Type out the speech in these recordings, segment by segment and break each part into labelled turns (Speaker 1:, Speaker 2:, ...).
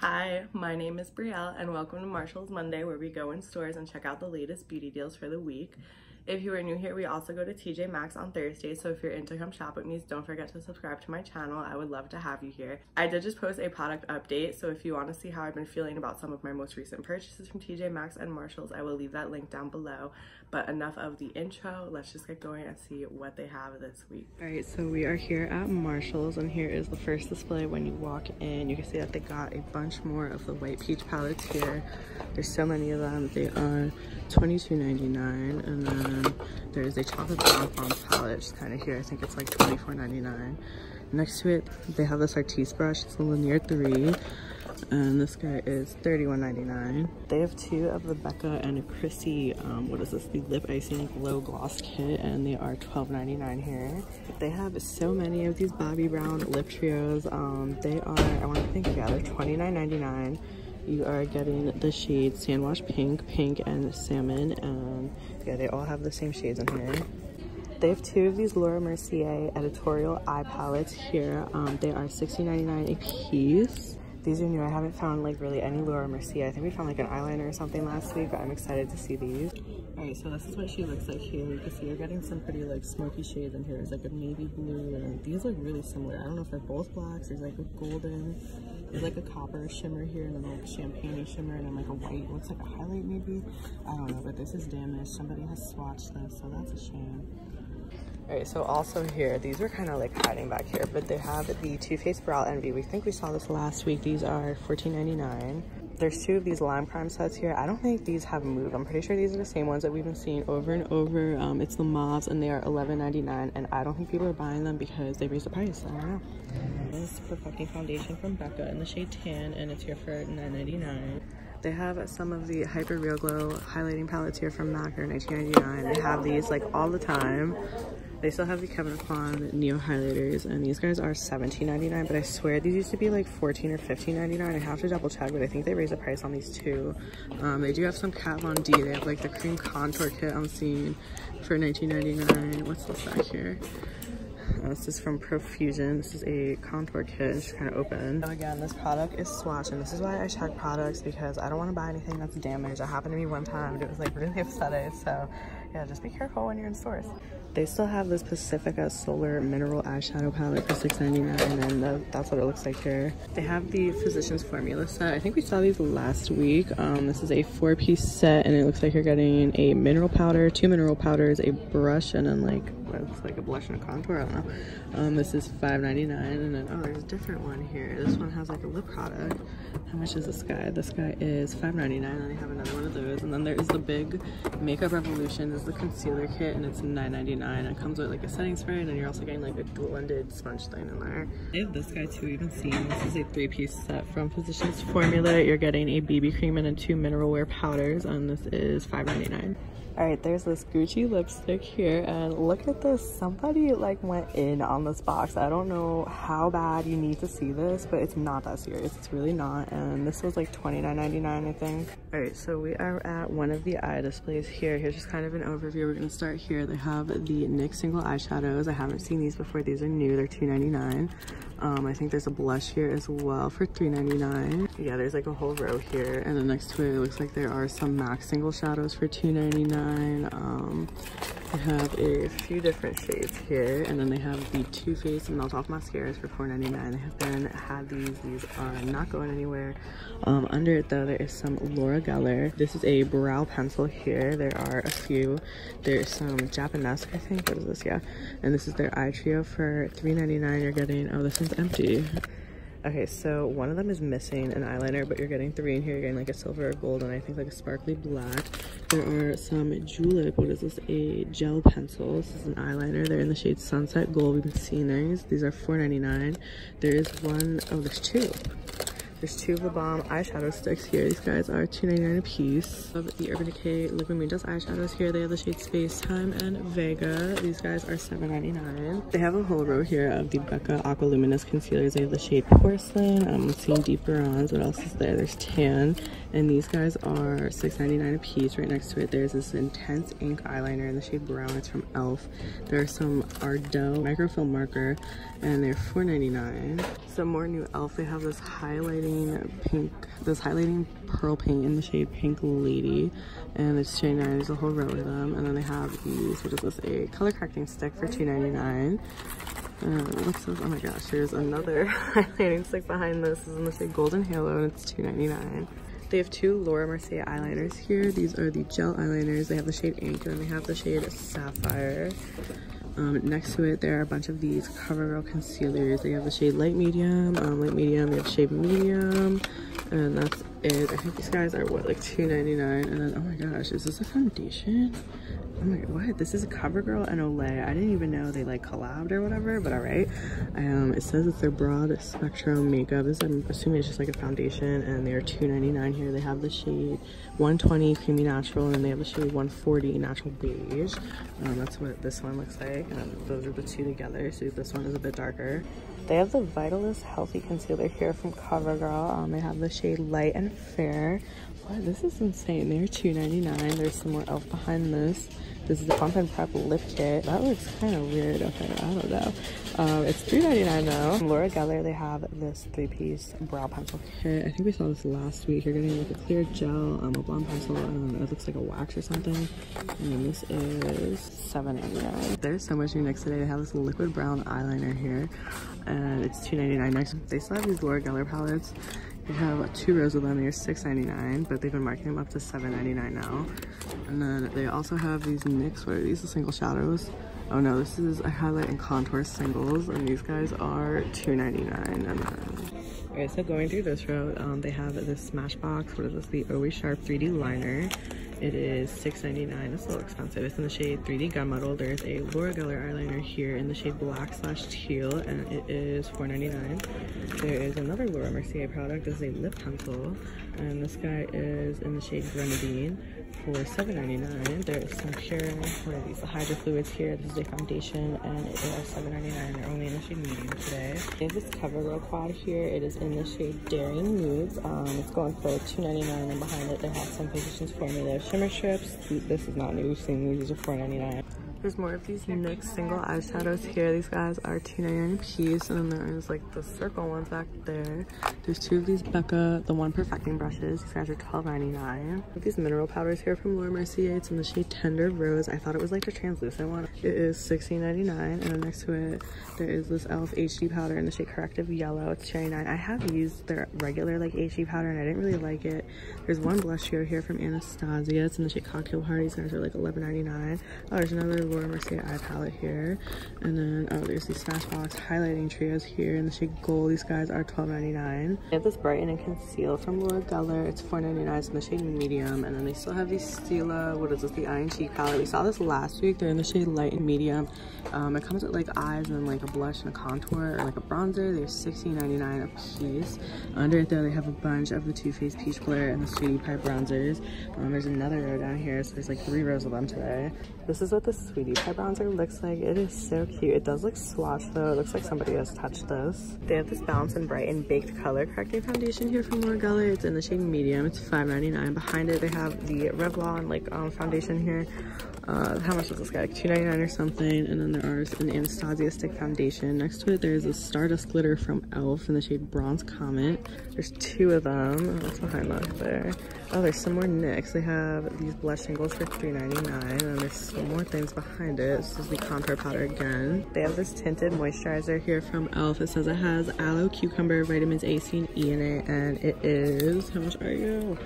Speaker 1: Hi, my name is Brielle and welcome to Marshall's Monday where we go in stores and check out the latest beauty deals for the week. If you are new here, we also go to TJ Maxx on Thursday, so if you're into come shop with me, don't forget to subscribe to my channel. I would love to have you here. I did just post a product update, so if you want to see how I've been feeling about some of my most recent purchases from TJ Maxx and Marshalls, I will leave that link down below. But enough of the intro, let's just get going and see what they have this week. All right, so we are here at Marshalls, and here is the first display. When you walk in, you can see that they got a bunch more of the white peach palettes here. There's so many of them. They are $22.99, and then there's a chocolate bonbons palette, just kind of here. I think it's like $24.99. Next to it, they have this Artis brush. It's a Linear 3 and this guy is $31.99. They have two of the Becca and Chrissy, um, what is this, the Lip Icing Glow Gloss Kit, and they are $12.99 here. They have so many of these Bobbi Brown lip trios. Um, they are, I want to think, yeah, they're $29.99. You are getting the shades Sandwash Pink, Pink, and Salmon, and yeah, they all have the same shades in here. They have two of these Laura Mercier editorial eye palettes here. Um, they are $16.99 a piece. These are new. I haven't found like really any Laura Mercier. I think we found like an eyeliner or something last week, but I'm excited to see these. All right, so this is what she looks like here. You can see you're getting some pretty like smoky shades in here. There's like a navy blue and these look really similar. I don't know if they're both blacks. There's like a golden, there's like a copper shimmer here and then like champagne shimmer and then like a white, looks like a highlight maybe. I don't know, but this is damaged. Somebody has swatched this, so that's a shame. Alright, so also here, these are kind of like hiding back here, but they have the Too Faced Brow Envy. We think we saw this last week. These are $14.99. There's two of these lime crime sets here. I don't think these have moved. I'm pretty sure these are the same ones that we've been seeing over and over. Um, it's the mauves and they are $11.99 and I don't think people are buying them because they raised the price. I don't know. This is Perfecting Foundation from Becca in the shade Tan and it's here for $9.99. They have some of the Hyper Real Glow highlighting palettes here from MAC or $19.99. They have these like all the time. They still have the Kevyn Aucoin Neo highlighters, and these guys are $17.99, but I swear these used to be like 14 or $15.99. I have to double check, but I think they raised the price on these too. Um, they do have some Kat Von D. They have like the cream contour kit I'm seeing for $19.99. What's this back here? Uh, this is from Profusion. This is a contour kit. It's kind of open. So again, this product is Swatch, and this is why I check products because I don't want to buy anything that's damaged. It happened to me one time, and it was like really upsetting. So yeah, just be careful when you're in stores. They still have this Pacifica Solar Mineral Eyeshadow Palette for $6.99 and the, that's what it looks like here. They have the Physicians Formula set. I think we saw these last week. Um, this is a four-piece set and it looks like you're getting a mineral powder, two mineral powders, a brush, and then like it's like a blush and a contour. I don't know. Um, this is $5.99 and then oh, there's a different one here. This one has like a lip product. How much is this guy? This guy is $5.99 and I have another one of those. And then there is the big Makeup Revolution. This is the concealer kit and it's $9.99. It comes with like a setting spray and then you're also getting like a blended sponge thing in there. I have this guy too, even seen. This is a three-piece set from Physicians Formula. You're getting a BB cream and then two mineral wear powders and this is $5.99. All right, there's this Gucci lipstick here, and look at this. Somebody like went in on this box. I don't know how bad you need to see this, but it's not that serious. It's really not. And this was like $29.99, I think. All right, so we are at one of the eye displays here. Here's just kind of an overview. We're gonna start here. They have the NYX single eyeshadows. I haven't seen these before. These are new. They're $2.99. Um, I think there's a blush here as well for $3.99. Yeah, there's like a whole row here. And then next to it, it looks like there are some MAC single shadows for $2.99. Um, they have a few different shades here. And then they have the Too Faced Melt Off Mascaras for $4.99. They have been had these. These are not going anywhere. Um, under it though, there is some Laura Geller. This is a brow pencil here. There are a few. There's some Japanese, I think. What is this? Yeah. And this is their eye trio for $3.99. You're getting, oh, this one's empty. Okay, so one of them is missing an eyeliner, but you're getting three in here. You're getting like a silver or gold, and I think like a sparkly black. There are some Julep, what is this? A gel pencil. This is an eyeliner. They're in the shade Sunset Gold. We've been seeing these. These are $4.99. There is one, oh, there's two. There's two of the bomb eyeshadow sticks here. These guys are $2.99 a piece. Of the Urban Decay Liquid Dust eyeshadows here. They have the shade Space Time and Vega. These guys are $7.99. They have a whole row here of the Becca Aqua Luminous concealers. They have the shade Porcelain. Um, I'm seeing Deep Bronze. What else is there? There's Tan. And these guys are $6.99 a piece. Right next to it, there's this intense ink eyeliner in the shade Brown. It's from e.l.f. There's some Ardell microfilm marker, and they're $4.99. some more new elf they have this highlighting pink this highlighting pearl paint in the shade pink lady and it's shade 9 there's a whole row of them and then they have these what is this a color correcting stick for 2.99 uh, what's this oh my gosh there's another highlighting stick behind this. this is in the shade golden halo and it's 2.99 they have two Laura Mercier eyeliners here. These are the gel eyeliners. They have the shade Ink and they have the shade Sapphire. Um, next to it, there are a bunch of these CoverGirl concealers. They have the shade light medium, um, light medium, they have shade medium, and that's it. I think these guys are what, like $2.99. And then, oh my gosh, is this a foundation? Oh my god, what? This is a CoverGirl and Olay. I didn't even know they like collabed or whatever, but alright. Um, it says it's their broad spectrum makeup. This I'm assuming it's just like a foundation and they're $2.99 here. They have the shade 120 creamy natural and then they have the shade 140 natural beige. Um, that's what this one looks like. Um, those are the two together. So this one is a bit darker. They have the Vitalist Healthy Concealer here from CoverGirl. Um, they have the shade Light and Fair. What? This is insane. They're $2.99. There's some more e.l.f. behind this. This is a Pump and Prep lip kit. That looks kind of weird. Okay, I don't know. Um, it's $3.99 though. From Laura Geller, they have this three-piece brow pencil kit. I think we saw this last week. You're getting like a clear gel, um, a blonde pencil, and it looks like a wax or something. And this is $7.99. There's so much new next today. They have this liquid brown eyeliner here, and it's $2.99 next. They still have these Laura Geller palettes. They have two rows of them. They're $6.99, but they've been marking them up to $7.99 now. And then they also have these NYX, what are these, the single shadows? Oh no, this is a highlight and contour singles, and these guys are $2.99. And then, okay, so going through this row, um, they have this Smashbox, what is this, the Always Sharp 3D liner. It is $6.99. It's a little expensive. It's in the shade 3D Gunmetal. There's a Laura Geller eyeliner here in the shade black slash teal, and it is $4.99. There is another Laura Mercier product. This is a lip pencil, and this guy is in the shade Grenadine for $7.99. There is some pure, what are these, the Hydro Fluids here. This is a foundation, and it is $7.99. They're only in the shade medium today. They have this CoverGirl quad here. It is in the shade Daring Nudes. Um, it's going for $2.99, and behind it they have some Physicians Formula shimmer strips. This is not new. We've seen these. These are $4.99. There's more of these NYX single eyeshadows here. These guys are $2.99 a piece. And then there is like the circle ones back there. There's two of these Becca, the one perfecting brushes. These guys are $12.99. These mineral powders here from Laura Mercier. It's in the shade Tender Rose. I thought it was like a translucent one. It is $16.99. And then next to it, there is this e.l.f. HD powder in the shade Corrective Yellow. It's $2.99. I have used their regular like HD powder and I didn't really like it. There's one blush here, here from Anastasia. It's in the shade Cocktail Party. These guys are like $11.99. Oh, there's another Laura Mercier eye palette here. And then, oh, there's these Smashbox highlighting trios here in the shade Gold. These guys are $12.99. They have this Brighten and Conceal from Laura Geller. It's $4.99. It's in the shade Medium. And then they still have these Stila, what is this, the Eye and Cheek palette. We saw this last week. They're in the shade Light and Medium. Um, it comes with like eyes and like a blush and a contour or like a bronzer. They're $16.99 a piece. Under it though, they have a bunch of the Too Faced Peach Blur and the Sweetie Pie bronzers. Um, there's another row down here. So there's like three rows of them today. This is what the Sweetie Pie bronzer looks like. It is so cute. It does look swatched though. It looks like somebody has touched this. They have this Bounce and Brighten Baked Color Correcting Foundation here from Laura Geller. It's in the shade medium. It's $5.99. Behind it, they have the Revlon like um, foundation here. Uh, how much is this guy? Like $2.99 or something. And then there is an Anastasia stick foundation. Next to it, there's a Stardust glitter from e.l.f. in the shade Bronze Comet. There's two of them. What's behind that there? Oh, there's some more NYX. They have these blush singles for $3.99. And there's some more things behind it. This is the contour powder again. They have this tinted moisturizer here from e.l.f. It says it has aloe, cucumber, vitamins A, C, and E in it. And it is, how much are you?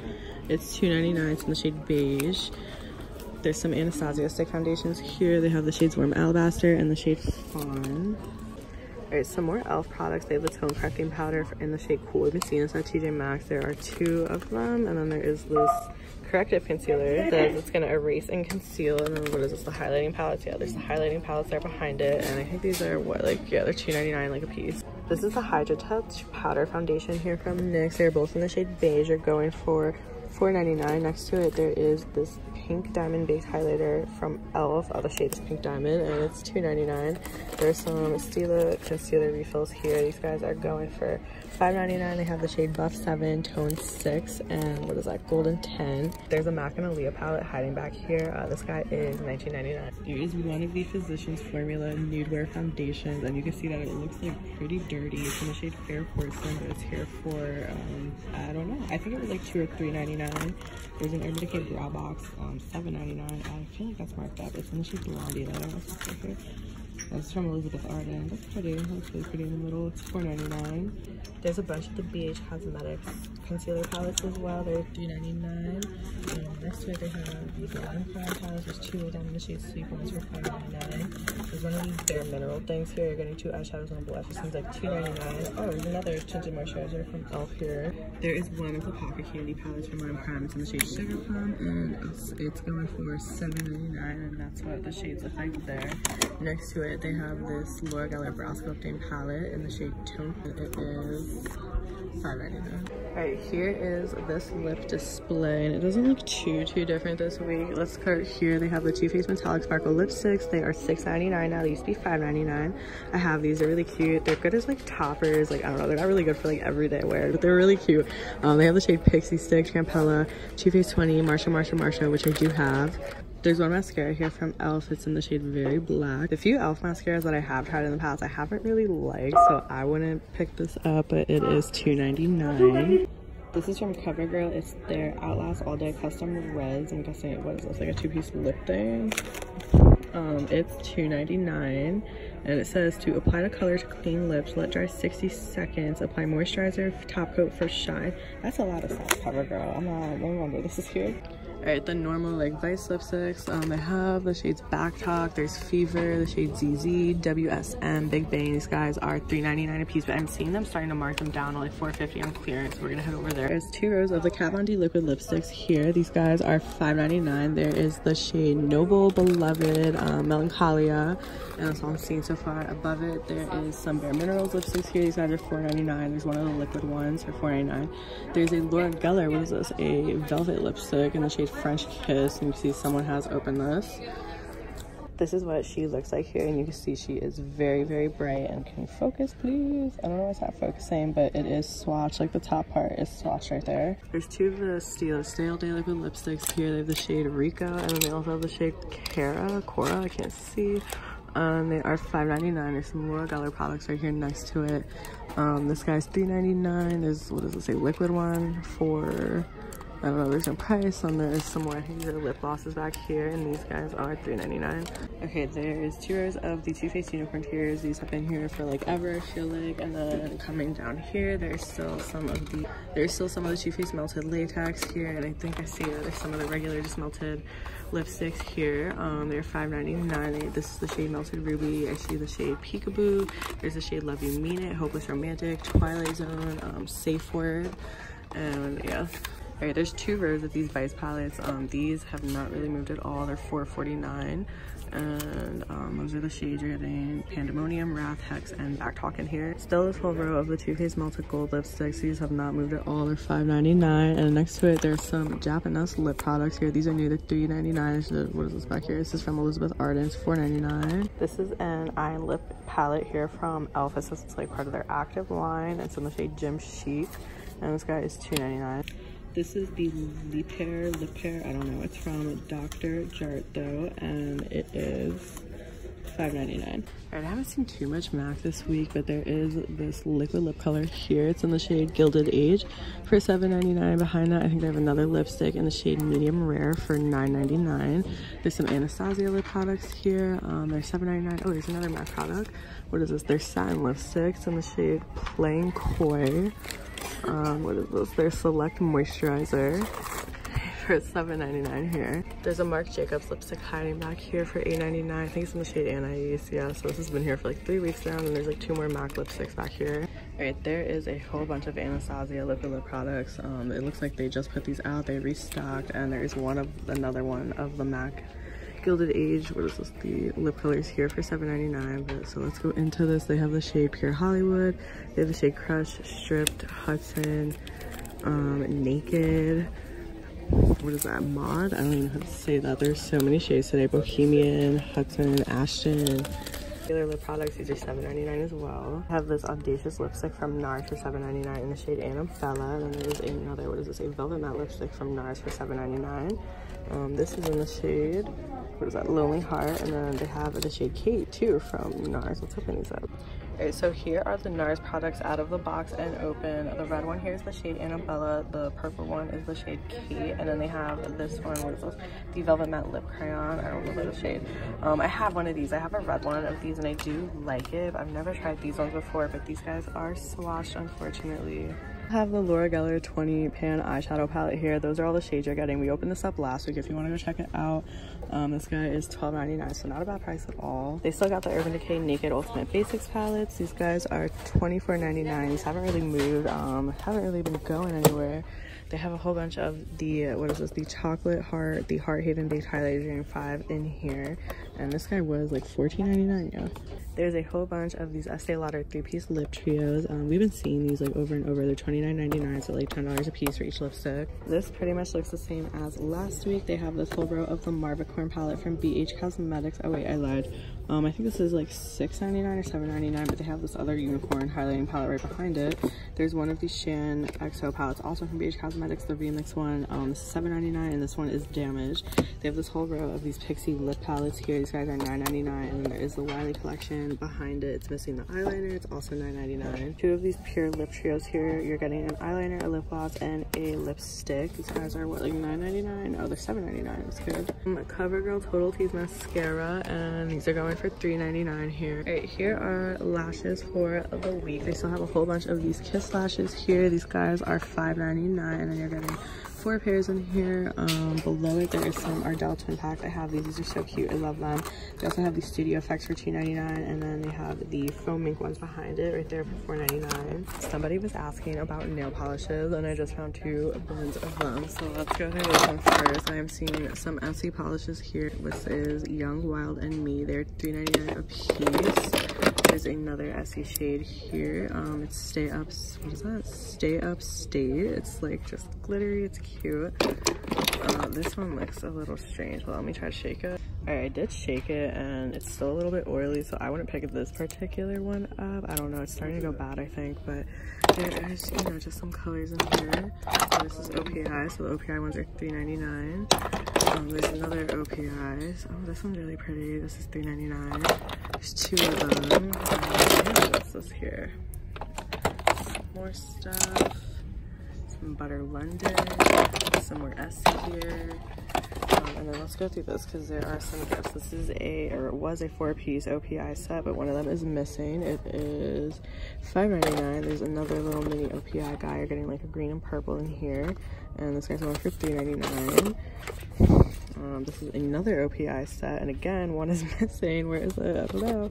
Speaker 1: It's $2.99. It's in the shade beige. There's some Anastasia stick foundations here. They have the shades Warm Alabaster and the shade Fawn. Alright, some more e.l.f. products. They have the tone correcting powder in the shade Cool. We've been seeing this TJ Maxx. There are two of them. And then there is this corrective concealer. Says it's going to erase and conceal. And then what is this? The highlighting palettes. Yeah, there's the highlighting palettes there behind it. And I think these are what, like, yeah, they're $2.99 like a piece. This is the Hydra Touch powder foundation here from NYX. They're both in the shade beige. You're going for $4.99. Next to it, there is this pink diamond base highlighter from e.l.f. Oh, the shade is pink diamond, and it's $2.99. There's some Stila concealer refills here. These guys are going for $5.99. They have the shade Buff 7, Tone 6, and what is that, Golden 10. There's a MAC and Aaliyah palette hiding back here. Uh, this guy is $19.99. Here is one of the Physicians Formula Nude Wear Foundations, and you can see that it looks like pretty dirty. It's in the shade Fair Porcelain, but it's here for, um, I don't know. I think it was like 2 or $3.99. There's an Urban Decay Brow Box, um, $7.99. I feel like that's marked up. It's in the shade Blondie, though. Let's here. That's from Elizabeth Arden. That's pretty. That's really pretty in the middle. It's $4.99. There's a bunch of the BH Cosmetics concealer palettes as well. They're $3.99. And next to it, they have these Lime Crime palettes. There's two of them in the shade Sweet Ones for $5.99. There's one of these Bare Mineral things here. You're getting two eyeshadows and a blush. This one's like $2.99. Oh, there's another tinted moisturizer from e.l.f. here. There is one of the Pocket Candy palettes from Lime Crime. It's in the shade Sugar Plum. And it's, it's going for $7.99. And that's what the shades look like there. Next to it, they have this Laura Geller Brow Sculpting palette in the shade Taupe. It is $5.99. Alright, here is this lip display, and it doesn't look too, too different this week. Let's start here. They have the Too Faced Metallic Sparkle Lipsticks. They are $6.99 now. They used to be $5.99. I have these. They're really cute. They're good as, like, toppers. Like, I don't know. They're not really good for, like, everyday wear, but they're really cute. Um, they have the shade Pixie Stick, Trampella, Too Faced 20, Marsha, Marsha, Marsha, which I do have. There's one mascara here from e.l.f. It's in the shade Very Black. The few e.l.f. mascaras that I have tried in the past, I haven't really liked, so I wouldn't pick this up, but it is $2.99. This is from CoverGirl. It's their Outlast All Day Custom Reds. I'm guessing, is this, like a two-piece lip thing? Um, it's $2.99 and it says to apply the color to clean lips, let dry 60 seconds, apply moisturizer, top coat for shine. That's a lot of stuff, CoverGirl. I'm not, remember this is here. All right, the normal like Vice lipsticks. Um, they have the shades Back Talk. There's Fever, the shade ZZ, WSM, Big Bang. These guys are $3.99 a piece, but I'm seeing them starting to mark them down to like $4.50 on clearance. We're gonna head over there. There's two rows of the Kat Von D liquid lipsticks here. These guys are $5.99. There is the shade Noble Beloved um, Melancholia, and that's all I'm seeing so far. Above it, there is some Bare Minerals lipsticks here. These guys are $4.99. There's one of the liquid ones for $4.99. There's a Laura Geller, what is this? A velvet lipstick in the shade French Kiss and you see someone has opened this. This is what she looks like here and you can see she is very, very bright. And can focus please? I don't know why it's not focusing, but it is swatched. Like the top part is swatched right there. There's two of the Stila Stay All Day Liquid lipsticks here. They have the shade Rico and then they also have the shade Cara, Cora, I can't see. Um, they are $5.99. There's some Laura Geller products right here next to it. Um, this guy's $3.99. There's, what does it say, liquid one for I don't know, there's no price and there's some more. Are lip glosses back here and these guys are $3.99. Okay, there's two rows of the Too Faced Unicorn Tears. These have been here for like ever, I feel like. And then coming down here, there's still some of the, there's still some of the Too Faced Melted Latex here. And I think I see that there's some of the regular just melted lipsticks here. Um, they're $5.99. This is the shade Melted Ruby. I see the shade Peekaboo. There's the shade Love You Mean It, Hopeless Romantic, Twilight Zone, um, Safe Word. And yeah, right, there's two rows of these Vice palettes. Um, these have not really moved at all. They're $4.49. And um, those are the shades you're getting. Pandemonium, Wrath, Hex, and Back Talk in here. Still this whole row of the Too Faced Melted Gold lipsticks. These have not moved at all. They're $5.99. And next to it, there's some Japanese lip products here. These are new. They're $3.99. What is this back here? This is from Elizabeth Arden. It's $4.99. This is an eye and lip palette here from e.l.f. It's like part of their active line. It's in the shade Gym Chic. And this guy is $2.99. This is the Lipair, Lipair, I don't know, it's from Dr. Jarto, and it is $5.99. Alright, I haven't seen too much MAC this week, but there is this liquid lip color here. It's in the shade Gilded Age for $7.99. Behind that, I think they have another lipstick in the shade Medium Rare for $9.99. There's some Anastasia lip products here. Um, they're $7.99. Oh, there's another MAC product. What is this? They're satin lipsticks in the shade Plain Koi um, what is this? Their Select Moisturizer for $7.99 here. There's a Marc Jacobs lipstick hiding back here for $8.99. I think it's in the shade Anais. Yeah, so this has been here for like three weeks now, and there's like two more MAC lipsticks back here. All right, there is a whole bunch of Anastasia lip lip products. Um, it looks like they just put these out. They restocked, and there is one of another one of the MAC Gilded Age. What is this? The lip colors here for $7.99. But so let's go into this. They have the shade Pure Hollywood. They have the shade Crush, Stripped, Hudson, um, Naked, what is that, Mod? I don't even know how to say that. There's so many shades today. Bohemian, Hudson, Ashton. Regular lip products, these are $7.99 as well. I have this Audacious lipstick from NARS for $7.99 in the shade Annabella. And then there's another, this say, Velvet Matte lipstick from NARS for $7.99. Um, this is in the shade, what is that, Lonely Heart. And then they have the shade Kate too from NARS. Let's open these up. Alright, so here are the NARS products out of the box and open. The red one here is the shade Annabella. The purple one is the shade Kate. And then they have this one, what is this? The Velvet Matte Lip Crayon. I don't know the shade. Um, I have one of these. I have a red one of these and I do like it. I've never tried these ones before, but these guys are swatched, unfortunately. Have the Laura Geller 20 pan eyeshadow palette here. Those are all the shades you're getting. We opened this up last week if you want to go check it out. Um, this guy is $12.99, so not a bad price at all. They still got the Urban Decay Naked Ultimate Basics palettes. These guys are $24.99. These haven't really moved, um, haven't really been going anywhere. They have a whole bunch of the, what is this, the Chocolate Heart, the Heart Haven Baked Highlighter 5 in here. And this guy was like $14.99, yeah. There's a whole bunch of these Estee Lauder three-piece lip trios. Um, we've been seeing these like over and over. They're $29.99, so like $10 a piece for each lipstick. This pretty much looks the same as last week. They have this whole row of the Marvicorn palette from BH Cosmetics. Oh wait, I lied. Um, I think this is like $6.99 or $7.99, but they have this other unicorn highlighting palette right behind it. There's one of these Shan XO palettes, also from BH Cosmetics, the Remix one. Um, this is $7.99 and this one is damaged. They have this whole row of these Pixie lip palettes here. These guys are $9.99 and then there is the Wiley collection behind it. It's missing the eyeliner. It's also $9.99. Two of these pure lip trios here. You're getting an eyeliner, a lip gloss, and a lipstick. These guys are what, like $9.99? Oh, they're $7.99. That's good. Um, CoverGirl Total Tease Mascara and these are going for $3.99 here. All right, here are lashes for the week. They still have a whole bunch of these Kiss lashes here. These guys are $5.99 and you're getting four pairs in here. Um, below it, there is some Ardell Twin Pack. I have these. These are so cute. I love them. They also have the Studio Effects for $2.99 and then they have the foam ones behind it right there for $4.99. Somebody was asking about nail polishes and I just found two bins of them. So let's go through one first. I am seeing some Essie polishes here. This is Young, Wild, and Me. They're $3.99 a piece. There's another Essie shade here. Um, it's Stay Up, what is that? Stay Up State. It's like just glittery. It's cute. Uh, this one looks a little strange. Well, let me try to shake it. All right, I did shake it and it's still a little bit oily, so I wouldn't pick this particular one up. I don't know, it's starting to go bad, I think, but there is, you know, just some colors in here. So this is OPI, so the OPI ones are $3.99. Um, there's another OPI. Oh, this one's really pretty. This is $3.99. There's two of them. Um, what's this here? More stuff. Butter London. Some more Essie here. Um, and then let's go through this because there are some gifts. This is a, or it was a four-piece OPI set, but one of them is missing. It is $5.99. There's another little mini OPI guy. You're getting like a green and purple in here. And this guy's going for $3.99. Um, this is another OPI set, and again, one is missing. Where is it? I don't know.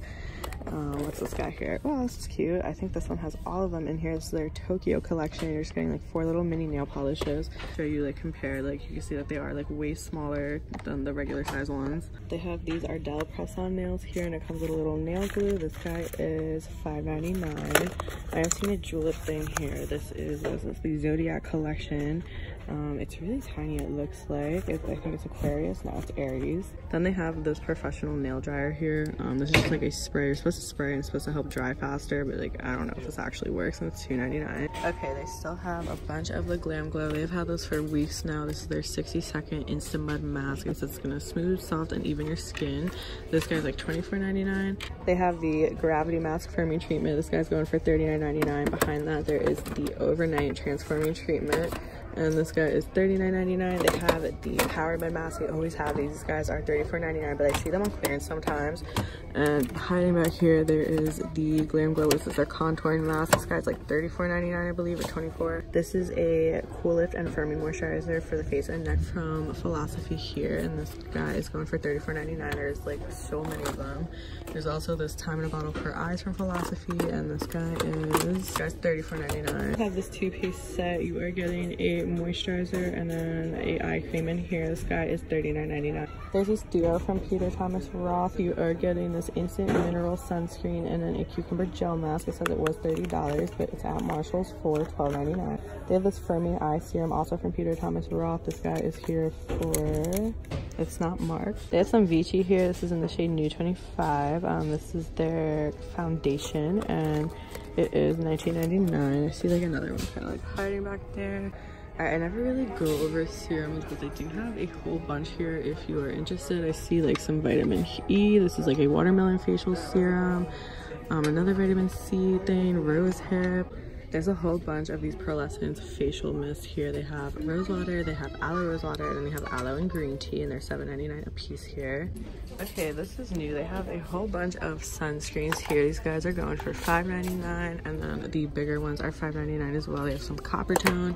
Speaker 1: Um, what's this guy here? Oh, this is cute. I think this one has all of them in here. This is their Tokyo collection. You're just getting like four little mini nail polishes. Show you like compare, like you can see that they are like way smaller than the regular size ones. They have these Ardell press-on nails here, and it comes with a little nail glue. This guy is $5.99. I have seen a julep thing here. This is, what is this? The Zodiac collection. Um, it's really tiny, it looks like. It, I think it's Aquarius, now it's Aries. Then they have this professional nail dryer here. Um, this is just like a spray. You're supposed to spray and it's supposed to help dry faster, but like, I don't know if this actually works and it's $2.99. Okay, they still have a bunch of the Glam Glow. They've had those for weeks now. This is their 60 second instant mud mask. It says it's gonna smooth, soft, and even your skin. This guy's like $24.99. They have the Gravity Mask Firming Treatment. This guy's going for $39.99. Behind that, there is the Overnight Transforming Treatment and this guy is $39.99 they have the power by mask. They always have these. these guys are $34.99 but i see them on clearance sometimes. And hiding back here there is the glam glow. This is their contouring mask. This guy's like $34.99 i believe or 24 this is a cool lift and firming moisturizer for the face and neck from philosophy here. And this guy is going for $34.99 there's like so many of them. There's also this time in a bottle for eyes from philosophy. And this guy is guy's $34.99 have this two-piece set. You are getting a moisturizer and then a eye cream in here. This guy is $39.99. There's this duo from Peter Thomas Roth. You are getting this instant mineral sunscreen and then a cucumber gel mask. It says it was $30, but it's at Marshall's for $12.99. They have this firming eye serum also from Peter Thomas Roth. This guy is here for it's not marked. They have some Vichy here. This is in the shade New 25. Um, this is their foundation and it is 19.99. I see like another one kind of like hiding back there. I never really go over serums, but they do have a whole bunch here if you are interested. I see like some vitamin E. This is like a watermelon facial serum. Um, another vitamin C thing, rose hip. There's a whole bunch of these pearlescent facial mists here. They have rose water, they have aloe rose water, and then they have aloe and green tea, and they're $7.99 a piece here. Okay, this is new. They have a whole bunch of sunscreens here. These guys are going for $5.99, and then the bigger ones are $5.99 as well. They have some Coppertone.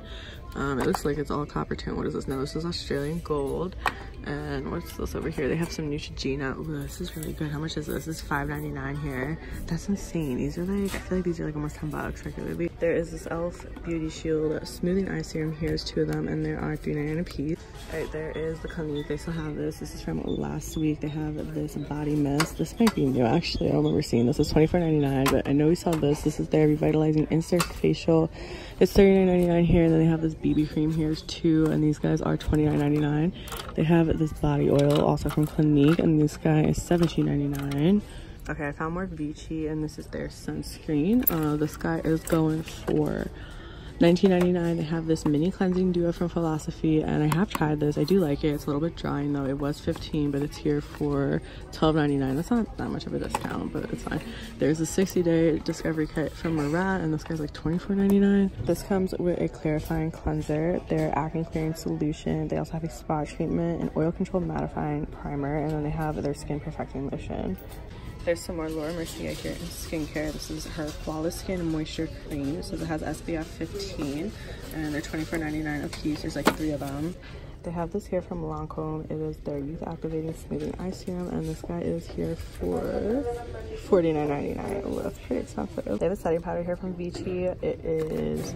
Speaker 1: Um, it looks like it's all copper tone. What is this? No, this is Australian Gold. And what's this over here? They have some Neutrogena. Ooh, this is really good. How much is this? This is $5.99 here. That's insane. These are like, I feel like these are like almost 10 bucks regularly. There is this e.l.f. Beauty Shield Smoothing Eye Serum. Here's two of them, and there are $3.99 a piece. All right, there is the Clinique. They still have this. This is from last week. They have this body mist. This might be new, actually. I don't remember seeing this. It's $24.99, but I know we saw this. This is their Revitalizing Instant Facial. It's $39.99 here, and then they have this BB cream here two and these guys are $29.99. They have this body oil also from Clinique, and this guy is $17.99. Okay, I found more Vichy, and this is their sunscreen. Uh, this guy is going for $19.99 they have this mini cleansing duo from philosophy and i have tried this. I do like it. It's a little bit drying though. It was 15 but it's here for $12.99 that's not that much of a discount but it's fine. There's a 60 day discovery kit from Murad and this guy's like $24.99 this comes with a clarifying cleanser. Their acne clearing solution. They also have a spot treatment an oil control mattifying primer and then they have their skin perfecting lotion there's some more Laura Mercier here in skincare. This is her Flawless Skin Moisture Cream. So it has SPF 15 and they're $24.99 a piece. There's like three of them. They have this here from Lancome. It is their Youth Activating Smoothing Eye Serum and this guy is here for $49.99. Oh, that's pretty expensive. They have a setting powder here from Vichy. It is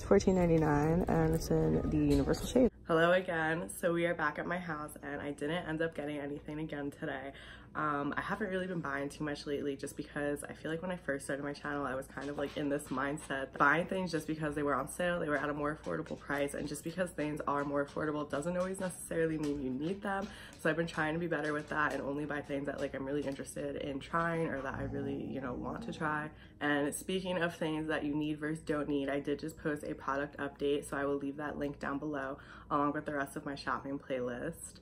Speaker 1: $14.99 and it's in the universal shade. Hello again. So we are back at my house and I didn't end up getting anything again today. Um, I haven't really been buying too much lately just because I feel like when I first started my channel, I was kind of like in this mindset buying things just because they were on sale, they were at a more affordable price, and just because things are more affordable doesn't always necessarily mean you need them. So I've been trying to be better with that and only buy things that like I'm really interested in trying or that I really, you know, want to try. And speaking of things that you need versus don't need, I did just post a product update, so I will leave that link down below along with the rest of my shopping playlist.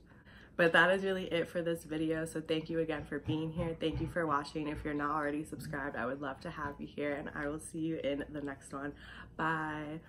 Speaker 1: But that is really it for this video. So thank you again for being here. Thank you for watching. If you're not already subscribed, I would love to have you here and I will see you in the next one. Bye.